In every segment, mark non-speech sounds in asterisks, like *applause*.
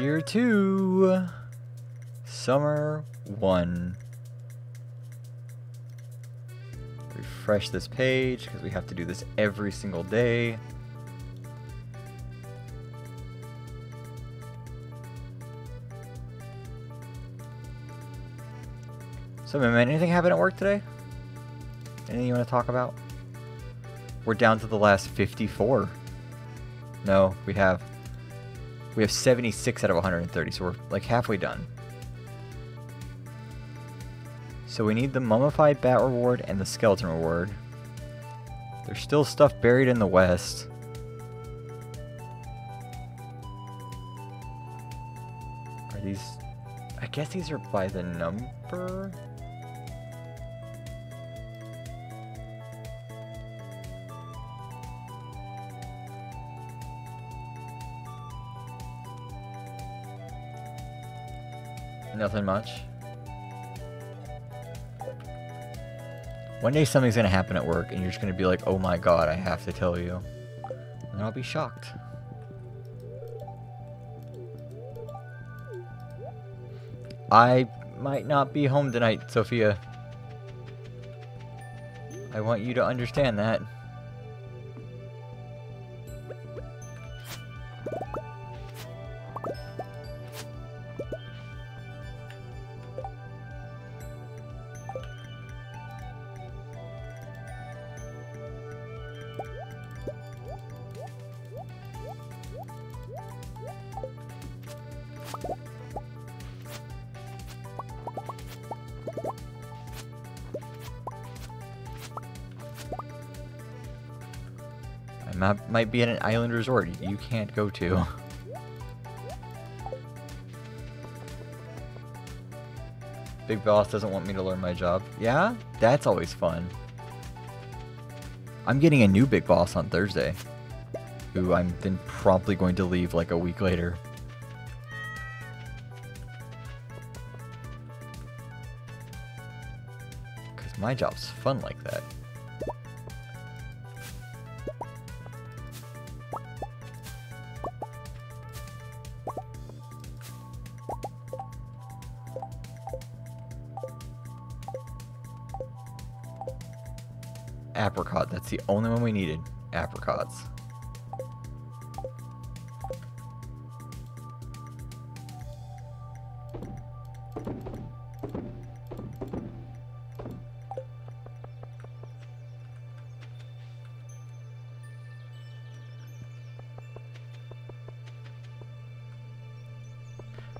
Year two. Summer one. Refresh this page because we have to do this every single day. So, anything happen at work today? Anything you want to talk about? We're down to the last 54. No, we have we have 76 out of 130, so we're like halfway done. So we need the mummified bat reward and the skeleton reward. There's still stuff buried in the west. Are these I guess these are by the number? Nothing much. One day something's gonna happen at work and you're just gonna be like, oh my god, I have to tell you. And I'll be shocked. I might not be home tonight, Sophia. I want you to understand that. Might, be at an island resort you can't go to. *laughs* Big Boss doesn't want me to learn my job. Yeah? That's always fun. I'm getting a new Big Boss on Thursday. Who I'm then promptly going to leave like a week later. Because my job's fun like that. Apricot. That's the only one we needed. Apricots.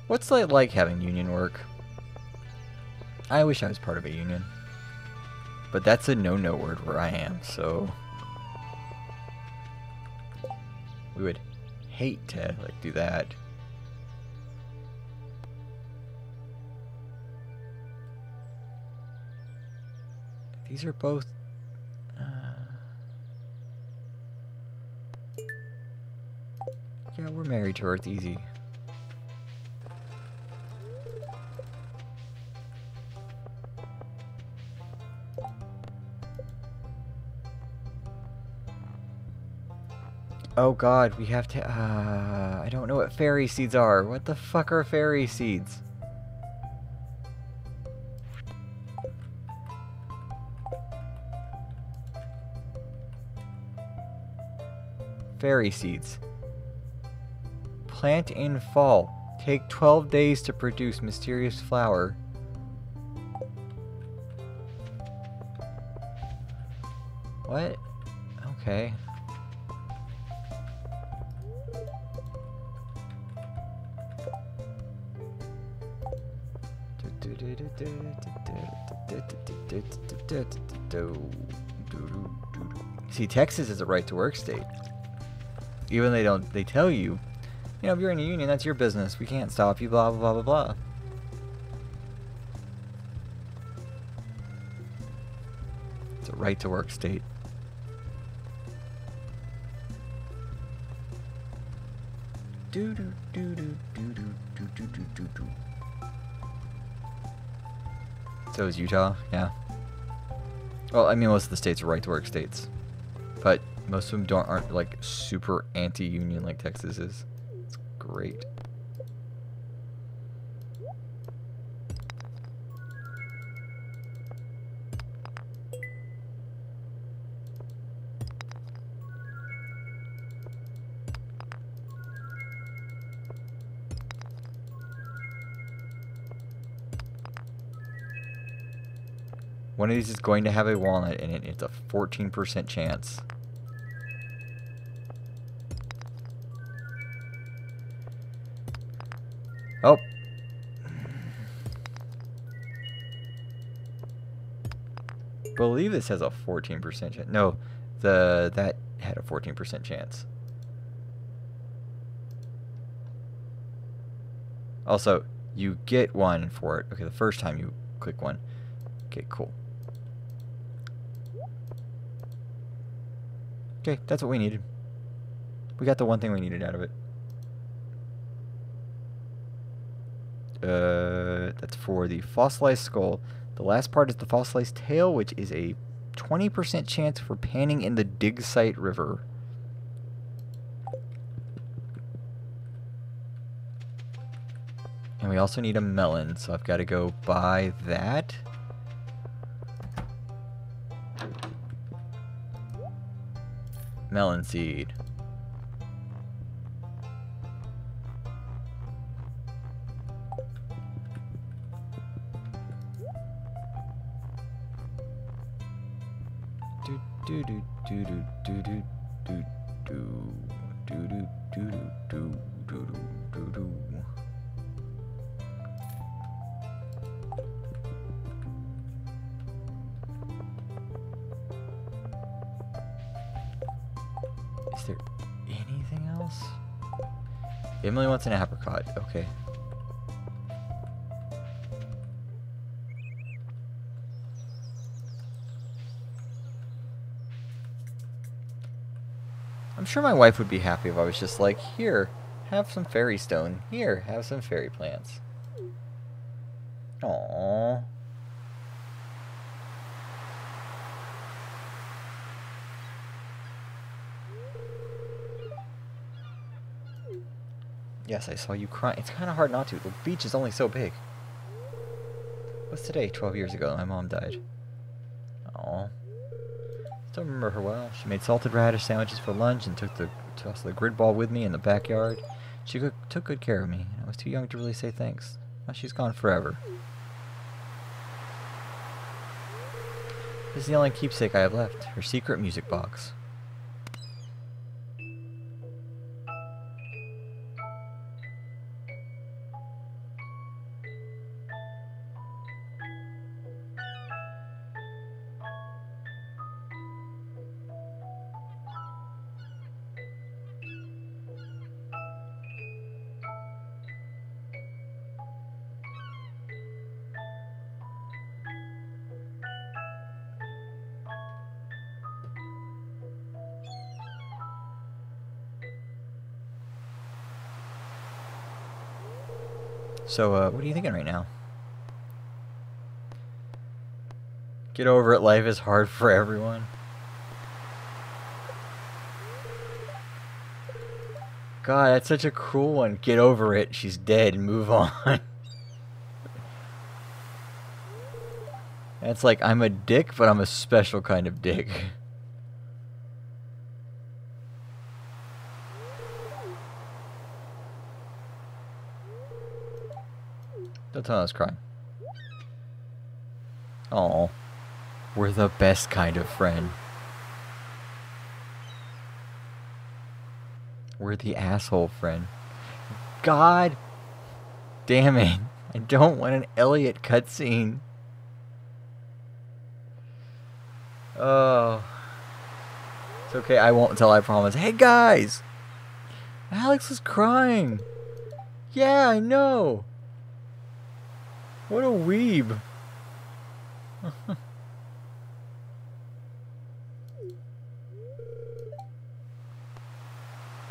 What's it like having union work? I wish I was part of a union. But that's a no-no word where I am, so... We would hate to, like, do that. These are both... Uh... Yeah, we're married to Earth easy. Oh god, we have to, uh, I don't know what fairy seeds are. What the fuck are fairy seeds? Fairy seeds. Plant in fall. Take 12 days to produce mysterious flower. What? Okay. See, Texas is a right to work state. Even they don't, they tell you, you know, if you're in a union, that's your business. We can't stop you, blah, blah, blah, blah, blah. It's a right to work state. Do do do do do do do do do do. So is Utah, yeah. Well, I mean, most of the states are right-to-work states, but most of them don't aren't like super anti-union like Texas is. It's Great. One of these is going to have a walnut in it. It's a 14% chance. Oh. believe this has a 14% chance. No, the that had a 14% chance. Also, you get one for it. Okay, the first time you click one. Okay, cool. Okay, that's what we needed. We got the one thing we needed out of it. Uh, that's for the fossilized skull. The last part is the fossilized tail, which is a 20% chance for panning in the dig site river. And we also need a melon, so I've got to go buy that. Melon seed. Is there anything else? Emily wants an apricot. Okay. I'm sure my wife would be happy if I was just like, here, have some fairy stone. Here, have some fairy plants. Aww. Yes, I saw you crying. It's kind of hard not to. The beach is only so big. What's today? 12 years ago, my mom died. Oh. Still remember her well. She made salted radish sandwiches for lunch and took the tossed the gridball with me in the backyard. She took good care of me. I was too young to really say thanks. Now she's gone forever. This is the only keepsake I have left. Her secret music box. So, uh, what are you thinking right now? Get over it, life is hard for everyone. God, that's such a cruel one. Get over it, she's dead, move on. *laughs* That's like, I'm a dick, but I'm a special kind of dick. *laughs* Don't crying. Oh, we're the best kind of friend. We're the asshole friend. God damn it. I don't want an Elliott cutscene. Oh. It's okay, I won't tell, I promise. Hey guys! Alex is crying. Yeah, I know. What a weeb. *laughs*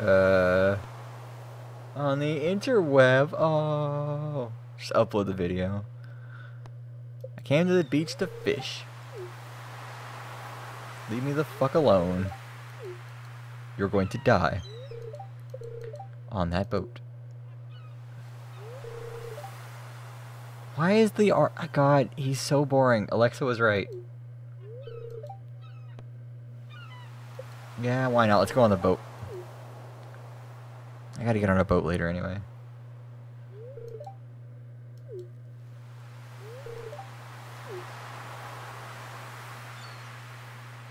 uh, on the interweb. Oh, just upload the video. I came to the beach to fish. Leave me the fuck alone. You're going to die. On that boat. Why is the art? God, he's so boring. Alexa was right. Yeah, why not? Let's go on the boat. I gotta get on a boat later anyway.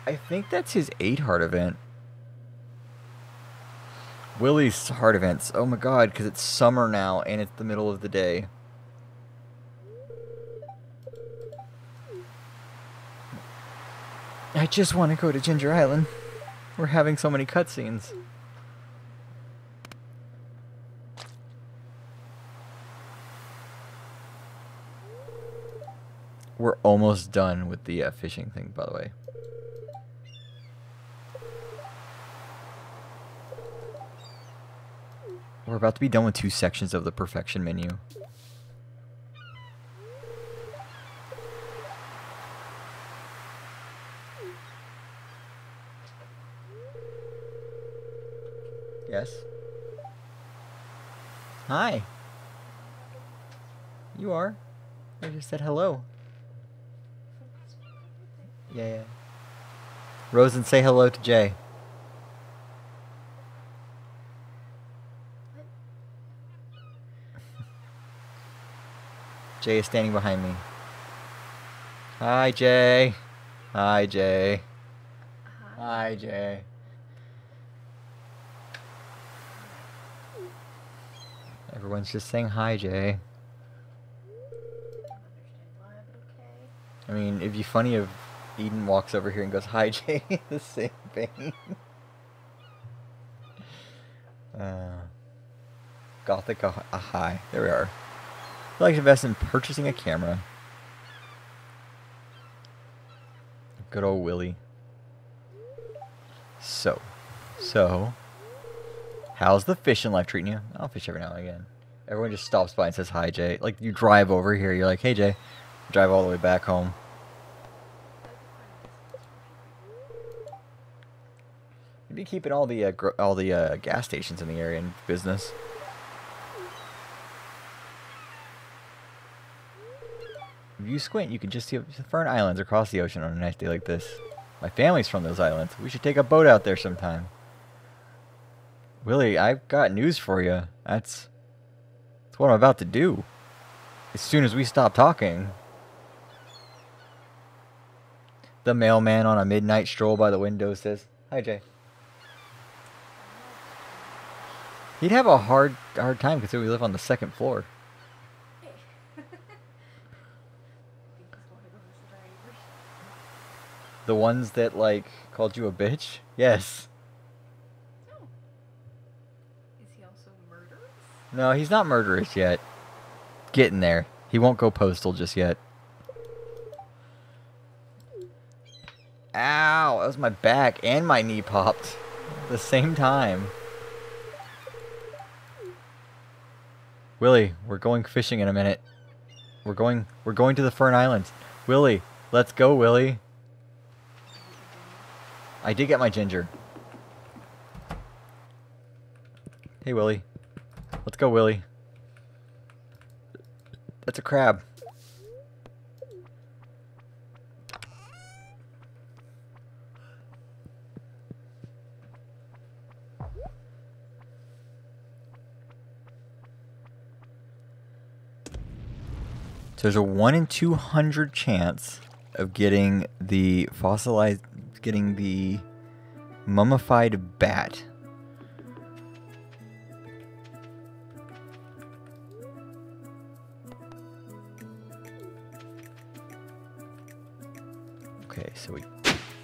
I think that's his 8 heart event. Willy's heart events. Oh my god, because it's summer now and it's the middle of the day. I just want to go to Ginger Island. We're having so many cutscenes. We're almost done with the uh, fishing thing, by the way. We're about to be done with two sections of the perfection menu. Yes. Hi. You are. I just said hello. Yeah, yeah. Rosen, say hello to Jay. *laughs* Jay is standing behind me. Hi, Jay. Hi, Jay. Hi, Jay. Everyone's just saying hi, Jay. I mean, it'd be funny if Eden walks over here and goes, Hi, Jay. *laughs* the same thing. *laughs* uh, Gothic, a, a high. There we are. I'd like to invest in purchasing a camera. Good old Willy. So, so, how's the fishing life treating you? I'll fish every now and again. Everyone just stops by and says hi, Jay. Like you drive over here, you're like, hey, Jay. Drive all the way back home. You'd be keeping all the uh, all the uh, gas stations in the area in business. If you squint, you can just see Fern Islands across the ocean on a nice day like this. My family's from those islands. We should take a boat out there sometime. Willy, I've got news for you. That's, that's what I'm about to do. As soon as we stop talking. The mailman on a midnight stroll by the window says, Hi, Jay. He'd have a hard hard time considering we live on the second floor. the ones that like called you a bitch? Yes. No. Is he also murderous? No, he's not murderous yet. Getting there. He won't go postal just yet. Ow, that was my back and my knee popped at the same time. Willy, we're going fishing in a minute. We're going we're going to the Fern Islands. Willy, let's go, Willy. I did get my ginger. Hey, Willy. Let's go, Willy. That's a crab. So there's a 1 in 200 chance of getting the fossilized, getting the mummified bat. So we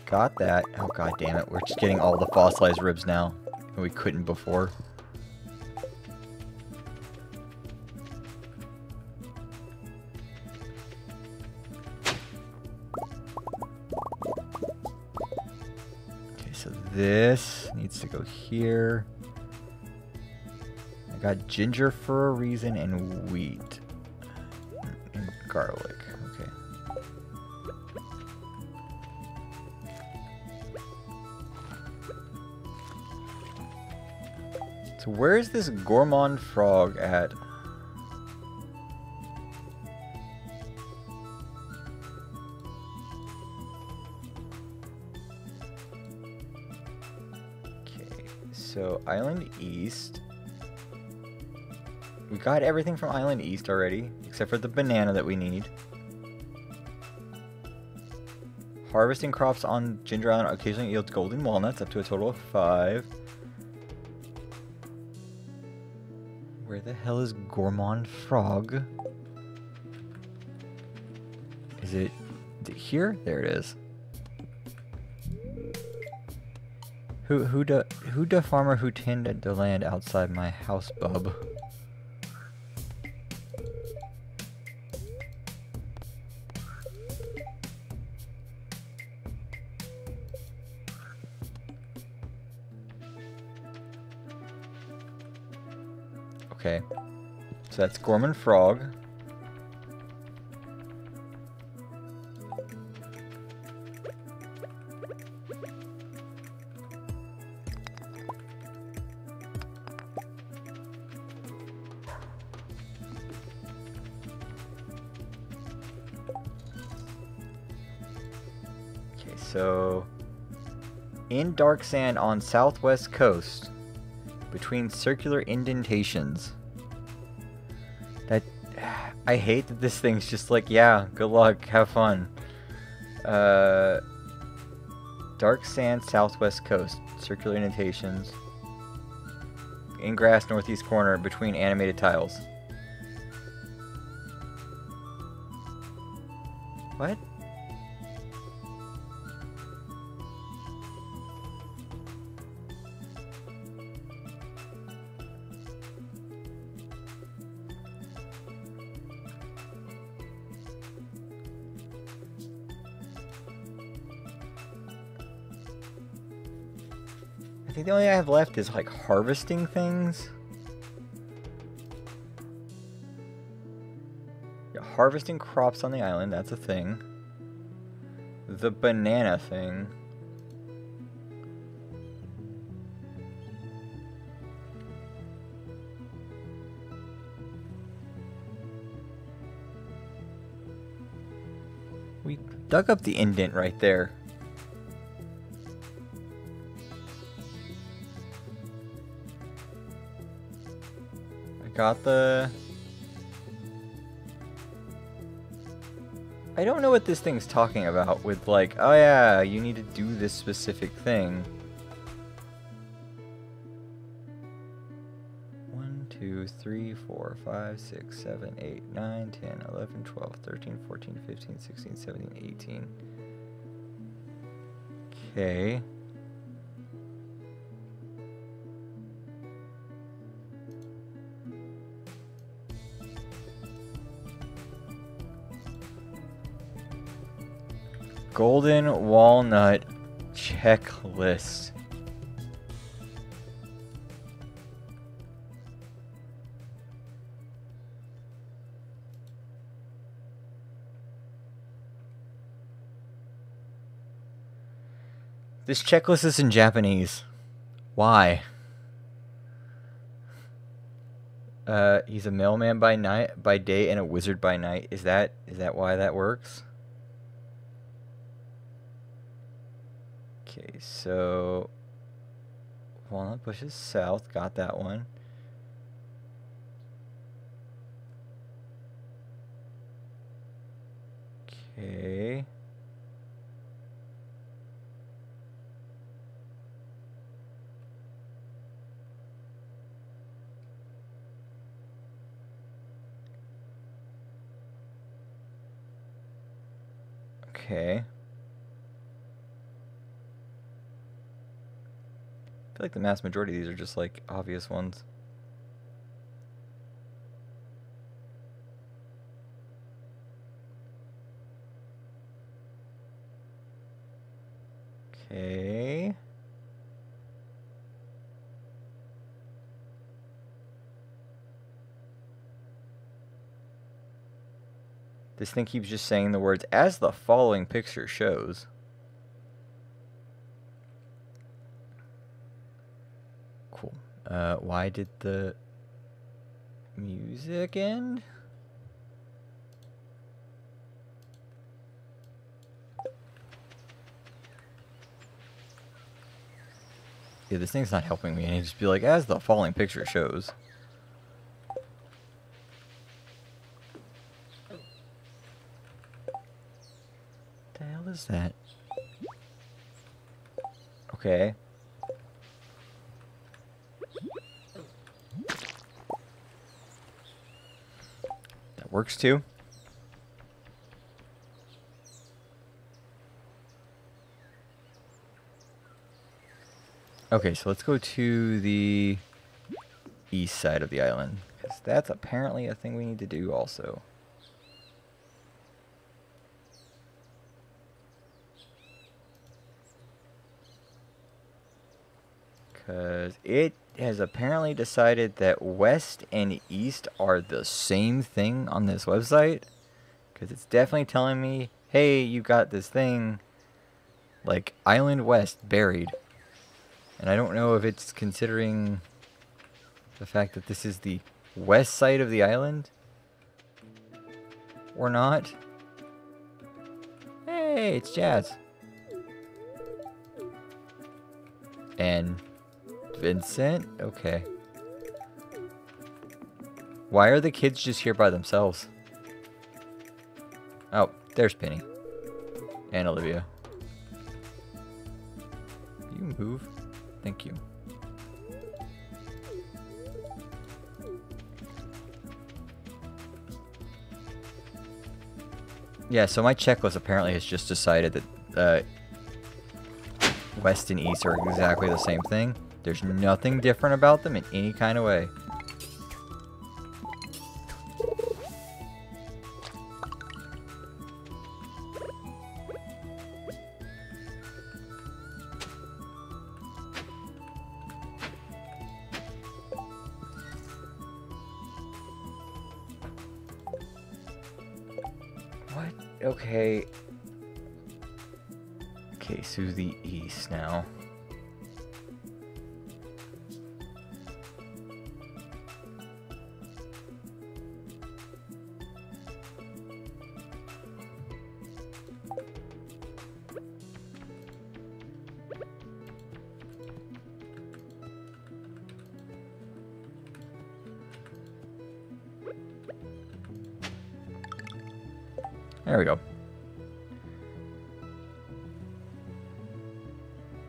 got that. Oh god damn it, we're just getting all the fossilized ribs now. And we couldn't before. Okay, so this needs to go here. I got ginger for a reason and wheat. And garlic. Where is this gourmand frog at? Okay, so Island East. We got everything from Island East already, except for the banana that we need. Harvesting crops on Ginger Island occasionally yields golden walnuts, up to a total of five. Where the hell is Gourmand Frog? Is it, is it here? There it is. Who who da who da farmer who tended the land outside my house, bub? That's Gourmand Frog. Okay, so in dark sand on southwest coast between circular indentations. I hate that this thing's just like, yeah, good luck, have fun. Uh dark sand southwest coast, circular indentations. In grass northeast corner between animated tiles. What? I think the only thing I have left is like harvesting things. Yeah, harvesting crops on the island, that's a thing. The banana thing. We dug up the indent right there. The... I don't know what this thing's talking about with like, oh yeah, you need to do this specific thing. One, two, three, four, five, six, seven, eight, nine, ten, eleven, twelve, thirteen, fourteen, fifteen, sixteen, seventeen, eighteen. Okay. Golden Walnut Checklist. This checklist is in Japanese. Why? Uh, he's a mailman by night, by day, and a wizard by night. Is that is that why that works? Okay, so Walnut Bushes South, got that one. Okay. Okay. Feel like the mass majority of these are just like obvious ones. Okay. This thing keeps just saying the words as the following picture shows. Cool. Uh, why did the music end? Yeah, this thing's not helping me, and he'd just be like, as the falling picture shows. the hell is that? Okay. Works too. Okay, so let's go to the east side of the island. Because that's apparently a thing we need to do also. Because it has apparently decided that west and east are the same thing on this website. Because it's definitely telling me, hey, you got this thing, like Island West buried. And I don't know if it's considering the fact that this is the west side of the island or not. Hey, it's Jas. And Vincent? Okay. Why are the kids just here by themselves? Oh, there's Penny. And Olivia. You move. Thank you. Yeah, so my checklist apparently has just decided that uh, west and east are exactly the same thing. There's nothing different about them in any kind of way. There we go.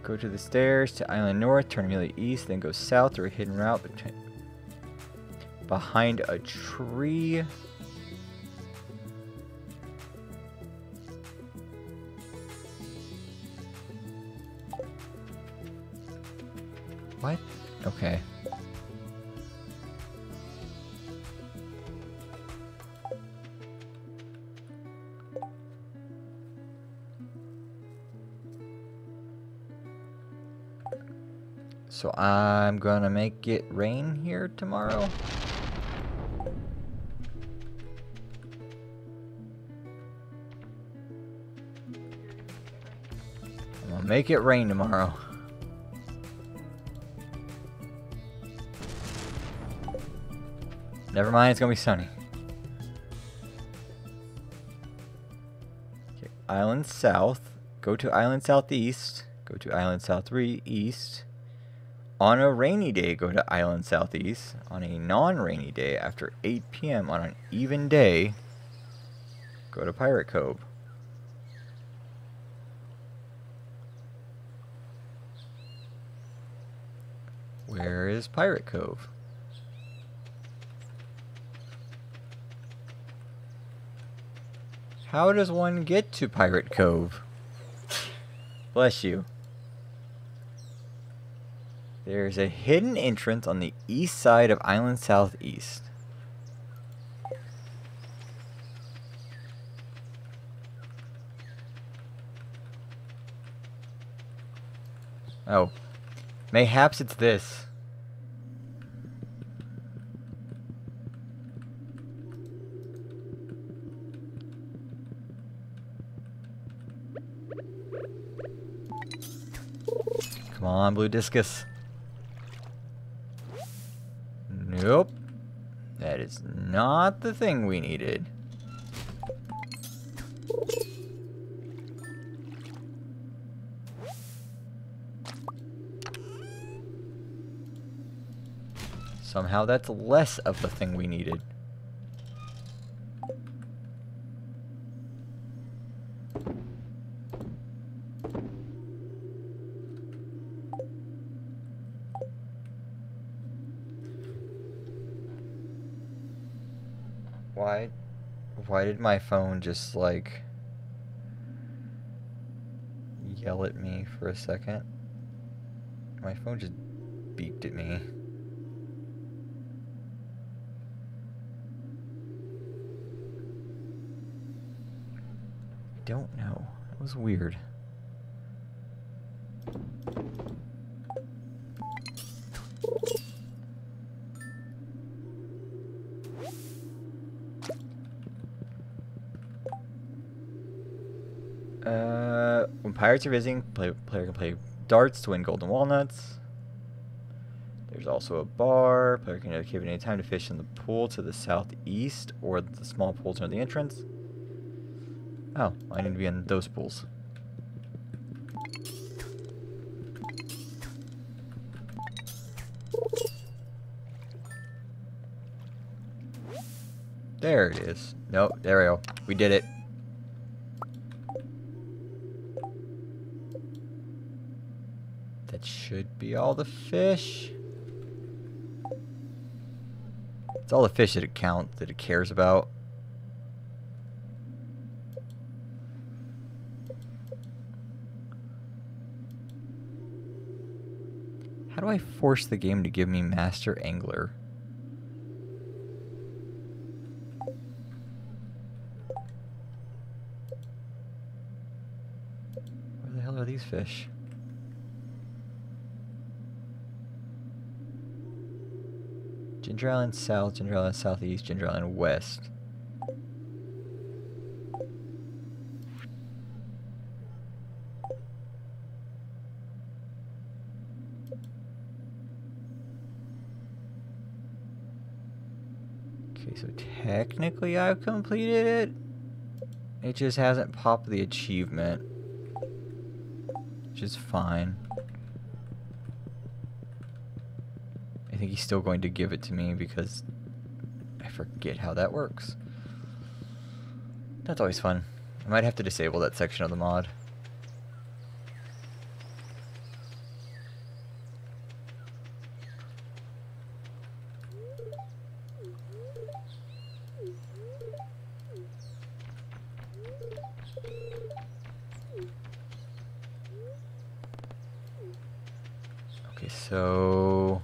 Go to the stairs to Island North, turn immediately east, then go south through a hidden route behind a tree. So I'm gonna make it rain here tomorrow. I'm gonna make it rain tomorrow. Never mind, it's gonna be sunny. Okay, island south. Go to island southeast. Go to island south three east. On a rainy day, go to Island Southeast. On a non rainy day, after 8 p.m. on an even day, go to Pirate Cove. Where is Pirate Cove? How does one get to Pirate Cove? Bless you. There's a hidden entrance on the east side of Island Southeast. Oh. Mayhaps it's this. Come on, Blue Discus. Nope. That is not the thing we needed. Somehow that's less of the thing we needed. Why why did my phone just like yell at me for a second? My phone just beeped at me. I don't know. That was weird. Uh, when pirates are visiting, play, player can play darts to win golden walnuts. There's also a bar. Player can activate any time to fish in the pool to the southeast or the small pools near the entrance. Oh, I need to be in those pools. There it is. Nope, there we go. We did it. That should be all the fish. It's all the fish that it counts, that it cares about. How do I force the game to give me Master Angler? Where the hell are these fish? Ginger South, Ginger Southeast, Ginger West. Okay, so technically I've completed it. It just hasn't popped the achievement. Which is fine. I think he's still going to give it to me because I forget how that works. That's always fun. I might have to disable that section of the mod. Okay, so...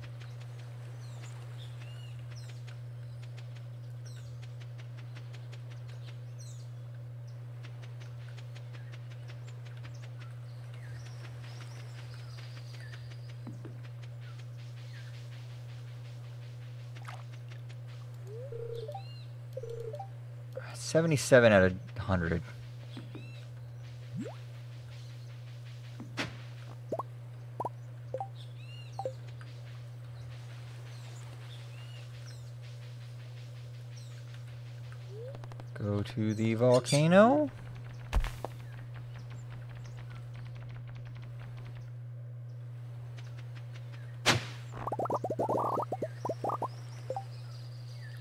Seventy-seven out of hundred. Go to the volcano.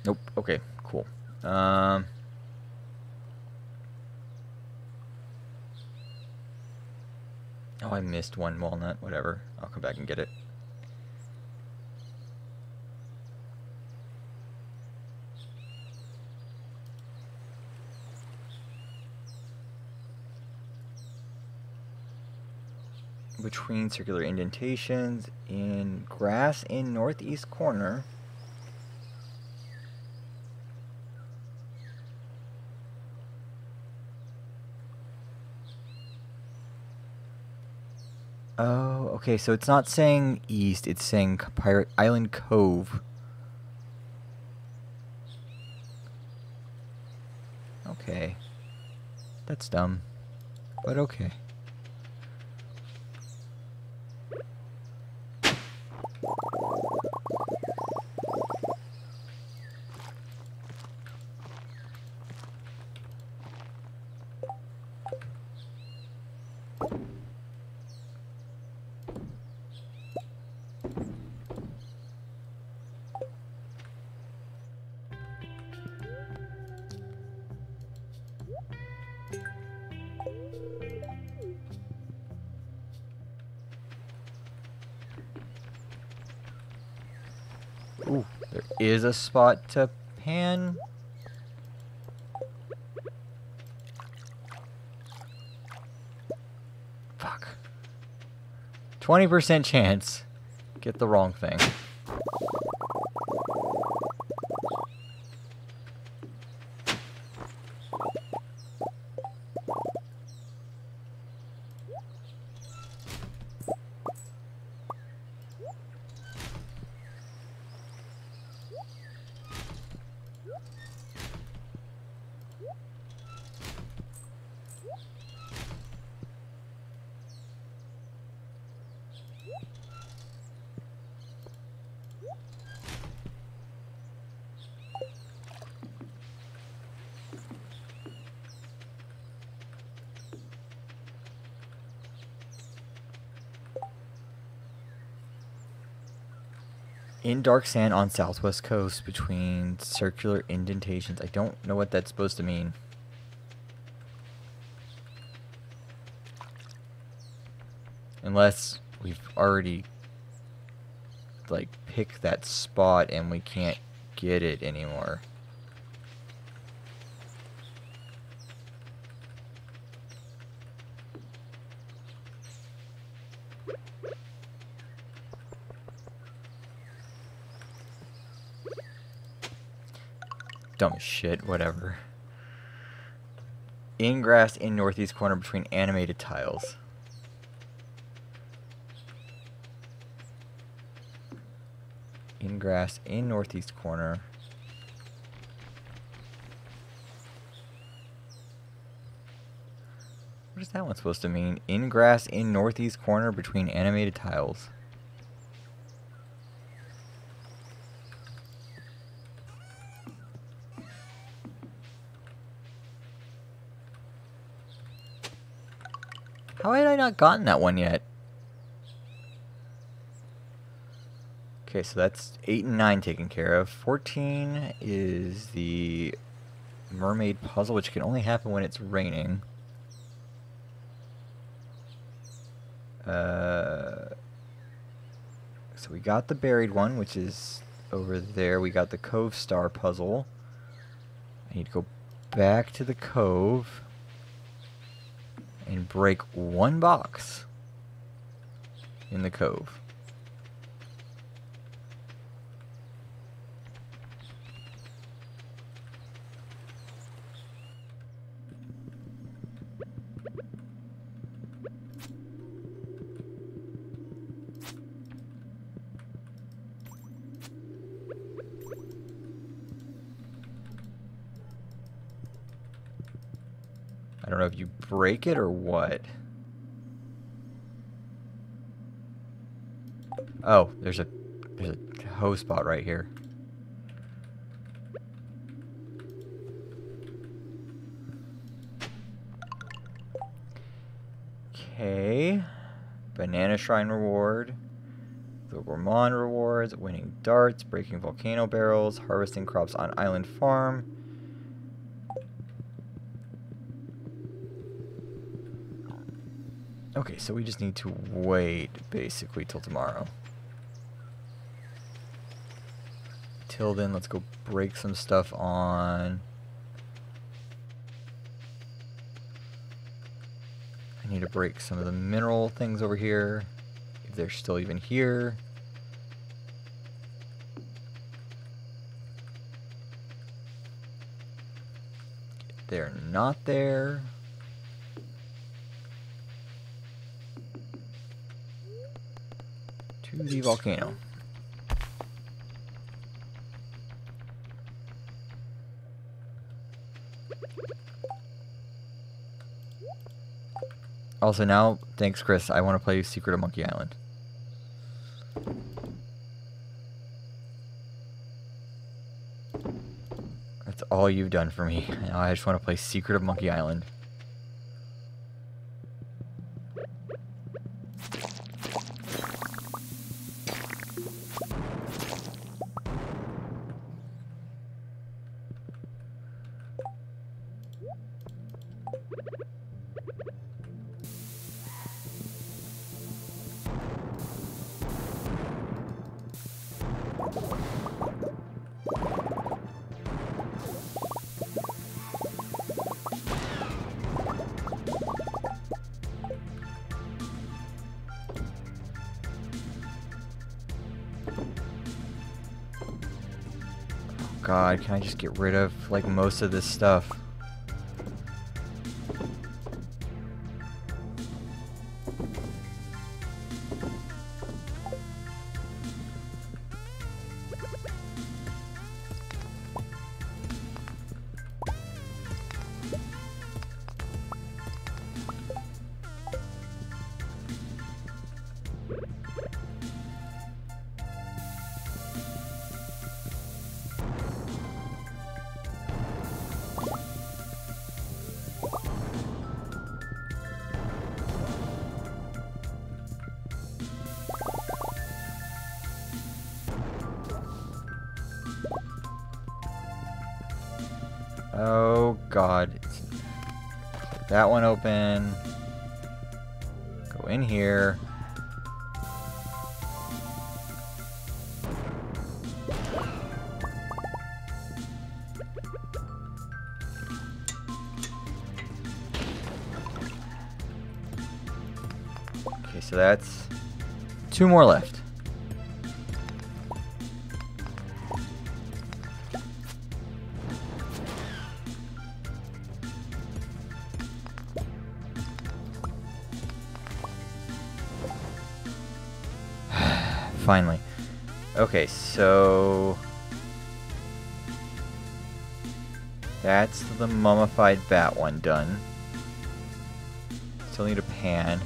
Nope. Okay, cool. Um Oh, I missed one walnut. Whatever. I'll come back and get it. Between circular indentations in grass in northeast corner. Oh, okay. So it's not saying east. It's saying Pirate Island Cove. Okay. That's dumb. But okay. A spot to pan. Fuck. 20% chance. Get the wrong thing. Whoop! In dark sand on southwest coast between circular indentations. I don't know what that's supposed to mean. Unless we've already like picked that spot and we can't get it anymore. Shit, whatever. Ingress in northeast corner between animated tiles. Ingress in northeast corner. What is that one supposed to mean? Ingress in northeast corner between animated tiles. How had I not gotten that one yet? Okay, so that's 8 and 9 taken care of. 14 is the mermaid puzzle, which can only happen when it's raining. Uh, so we got the buried one, which is over there. We got the cove star puzzle. I need to go back to the cove and break one box in the cove. I don't know if you break it or what. Oh, there's a there's a hose spot right here. Okay. Banana Shrine reward. The Gourmand rewards, winning darts, breaking volcano barrels, harvesting crops on island farm. Okay, so we just need to wait basically till tomorrow. Till then, let's go break some stuff on. I need to break some of the mineral things over here, if they're still even here. They're not there. to the volcano. Also now, thanks Chris, I want to play Secret of Monkey Island. That's all you've done for me. *laughs* Now I just want to play Secret of Monkey Island. God, can I just get rid of like most of this stuff? That one open. Go in here. Okay, so that's two more left. Finally. Okay, so... That's the mummified bat one done. Still need a pan.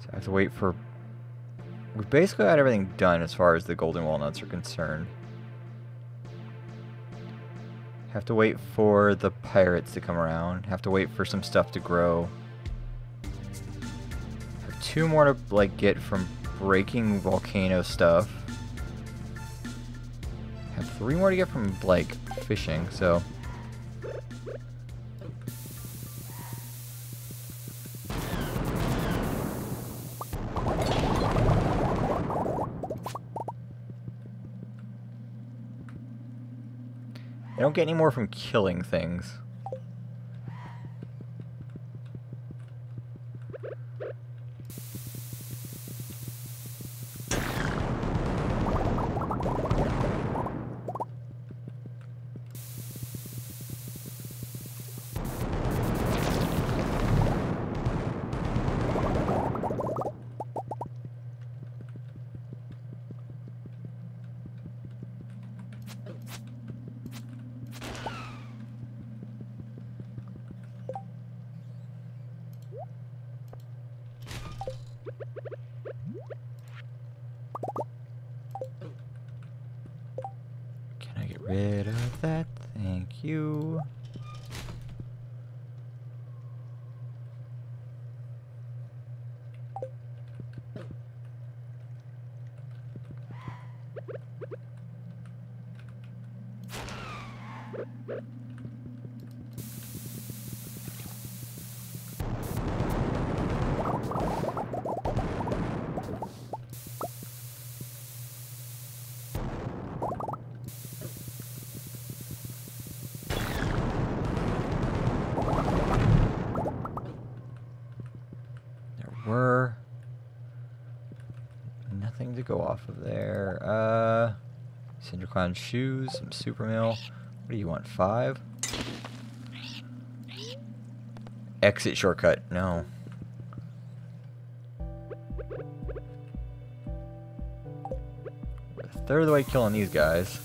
So I have to wait for... We've basically got everything done as far as the golden walnuts are concerned. Have to wait for the pirates to come around. Have to wait for some stuff to grow. Have two more to like get from breaking volcano stuff. Have three more to get from like fishing, so I don't get any more from killing things. Can I get rid of that? Thank you. There were nothing to go off of there. Uh, Cinderclown shoes, some super mill. What do you want? Five? Exit shortcut. No. A third of the way killing these guys.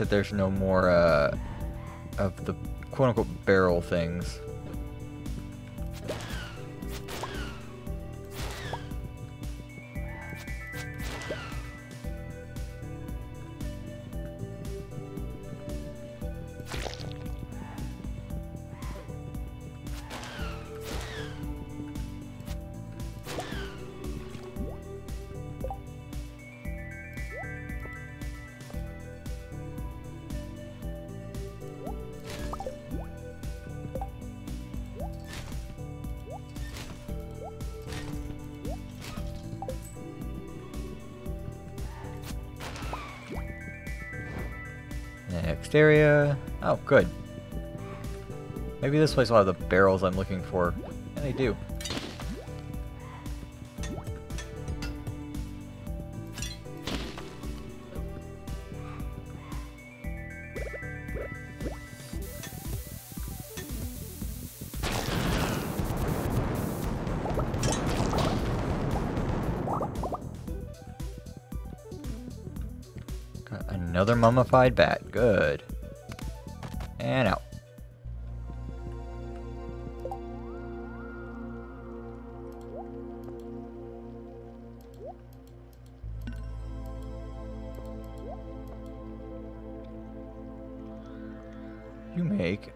That there's no more uh, of the quote-unquote barrel things. Next area. Oh, good. Maybe this place will have the barrels I'm looking for. And they do. Another mummified bat. Good. And out. You make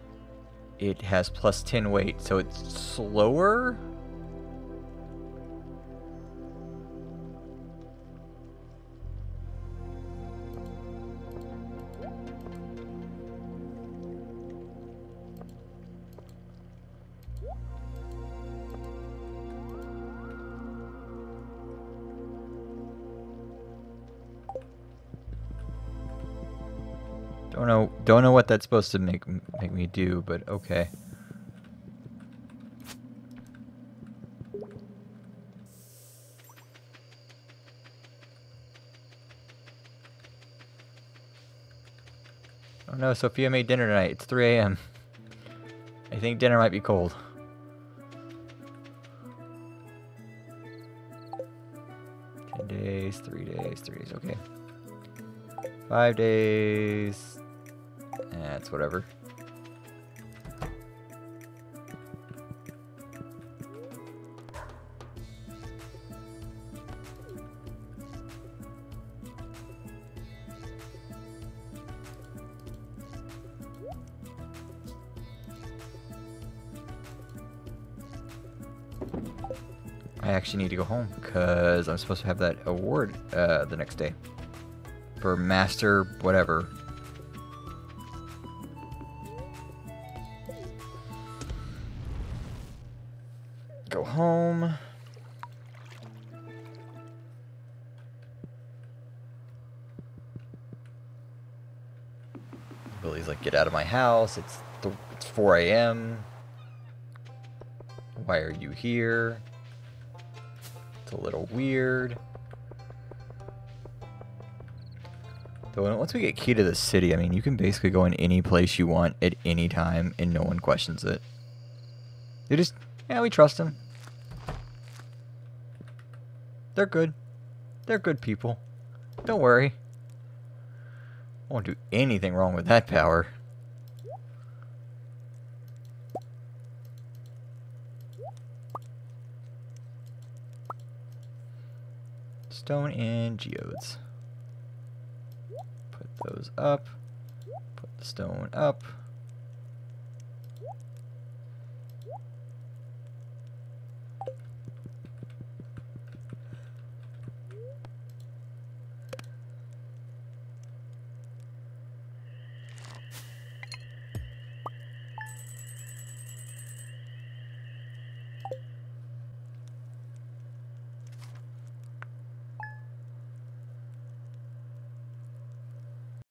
it has plus 10 weight, so it's slower? Don't know don't know what that's supposed to make make me do, but okay. Oh no, Sophia made dinner tonight. It's 3 a.m. I think dinner might be cold. Ten days, three days, three days, okay. Five days. That's whatever. I actually need to go home because I'm supposed to have that award uh, the next day for master whatever. Go home. Willy's like, get out of my house. It's it's 4 a.m. Why are you here? It's a little weird. Though once we get key to the city, I mean, you can basically go in any place you want at any time and no one questions it. They just, yeah, we trust them. They're good. They're good people. Don't worry. Won't do anything wrong with that power. Stone and geodes. Put those up. Put the stone up.